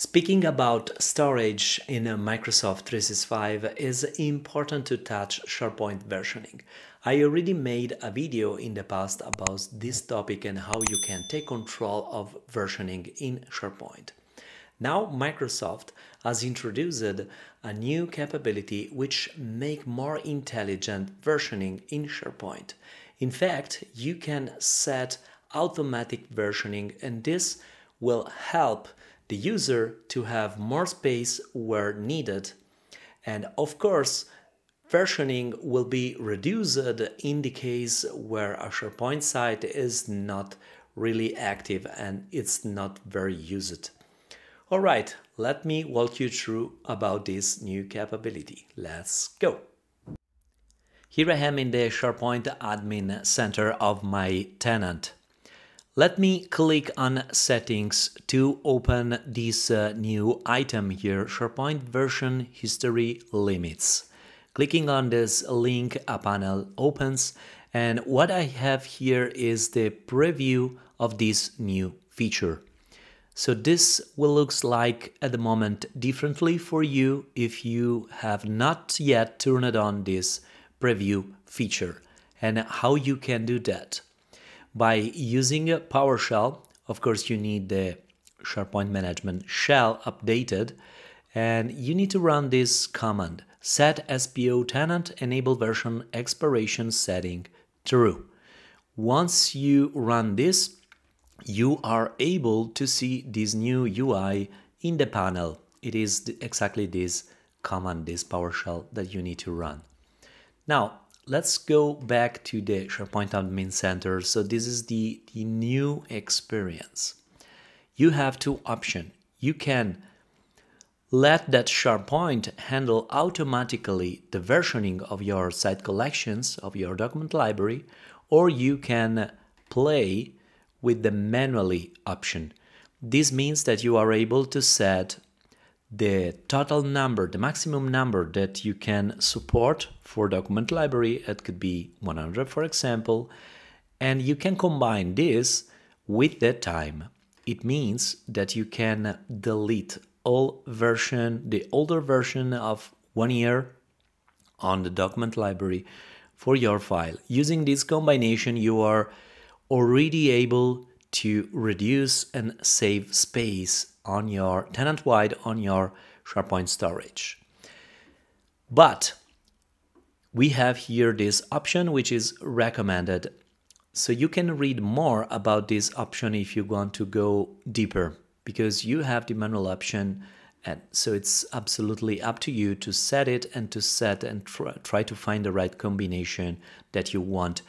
Speaking about storage in uh, Microsoft 365 is important to touch SharePoint versioning. I already made a video in the past about this topic and how you can take control of versioning in SharePoint. Now Microsoft has introduced a new capability which make more intelligent versioning in SharePoint. In fact, you can set automatic versioning and this will help the user to have more space where needed. And of course, versioning will be reduced in the case where a SharePoint site is not really active and it's not very used. All right, let me walk you through about this new capability. Let's go. Here I am in the SharePoint admin center of my tenant. Let me click on settings to open this uh, new item here, SharePoint version history limits. Clicking on this link, a panel opens and what I have here is the preview of this new feature. So this will looks like at the moment differently for you if you have not yet turned on this preview feature and how you can do that by using PowerShell. Of course, you need the SharePoint Management Shell updated, and you need to run this command set SPO tenant enable version expiration setting true. Once you run this, you are able to see this new UI in the panel. It is exactly this command, this PowerShell that you need to run. Now, let's go back to the SharePoint Admin Center. So this is the, the new experience. You have two options. You can let that SharePoint handle automatically the versioning of your site collections of your document library, or you can play with the manually option. This means that you are able to set the total number, the maximum number that you can support for document library, it could be 100 for example, and you can combine this with the time. It means that you can delete all version, the older version of one year on the document library for your file. Using this combination, you are already able to reduce and save space on your tenant wide on your SharePoint storage. But we have here this option which is recommended. So you can read more about this option if you want to go deeper because you have the manual option and so it's absolutely up to you to set it and to set and try to find the right combination that you want.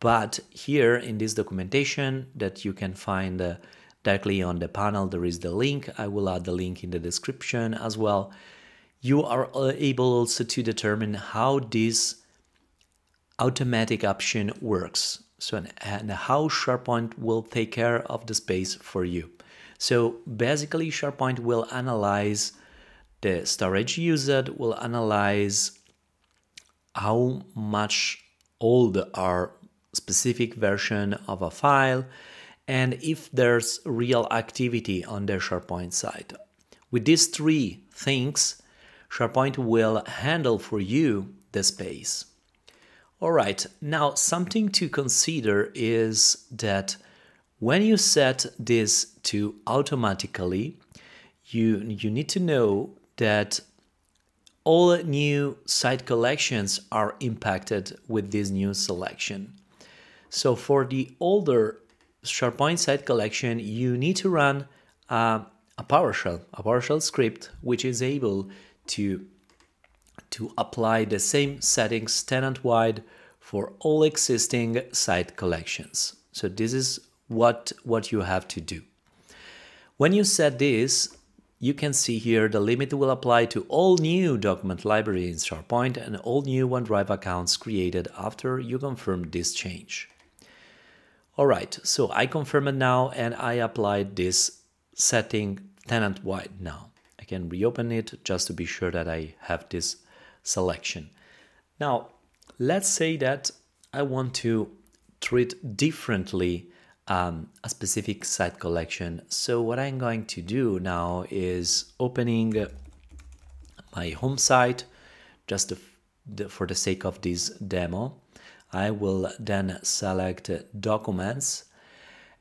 But here in this documentation that you can find uh, directly on the panel there is the link. I will add the link in the description as well. You are uh, able also to determine how this automatic option works. So and how SharePoint will take care of the space for you. So basically SharePoint will analyze the storage used, will analyze how much old are specific version of a file and if there's real activity on the SharePoint side. With these three things, SharePoint will handle for you the space. All right, now something to consider is that when you set this to automatically, you, you need to know that all new site collections are impacted with this new selection. So for the older SharePoint site collection, you need to run uh, a PowerShell, a PowerShell script, which is able to, to apply the same settings tenant-wide for all existing site collections. So this is what, what you have to do. When you set this, you can see here the limit will apply to all new document libraries in SharePoint and all new OneDrive accounts created after you confirm this change. All right, so I confirm it now and I applied this setting tenant wide now. I can reopen it just to be sure that I have this selection. Now, let's say that I want to treat differently um, a specific site collection. So what I'm going to do now is opening my home site just for the sake of this demo. I will then select documents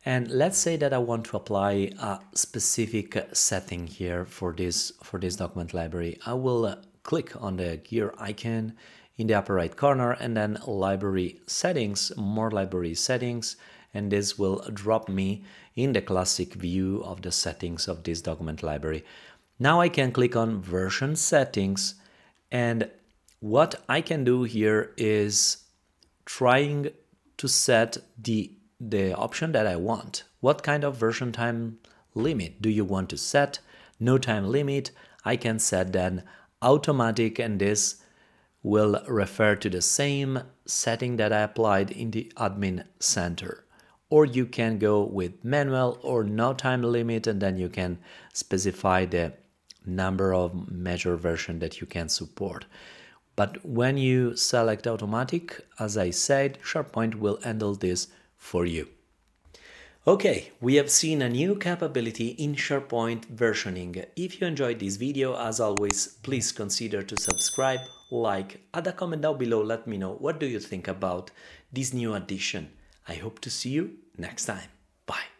and let's say that I want to apply a specific setting here for this for this document library. I will click on the gear icon in the upper right corner and then library settings, more library settings, and this will drop me in the classic view of the settings of this document library. Now I can click on version settings and what I can do here is trying to set the, the option that I want. What kind of version time limit do you want to set? No time limit. I can set then automatic and this will refer to the same setting that I applied in the admin center. Or you can go with manual or no time limit and then you can specify the number of measure version that you can support. But when you select automatic, as I said, SharePoint will handle this for you. Okay, we have seen a new capability in SharePoint versioning. If you enjoyed this video, as always, please consider to subscribe, like, add a comment down below, let me know what do you think about this new addition. I hope to see you next time. Bye.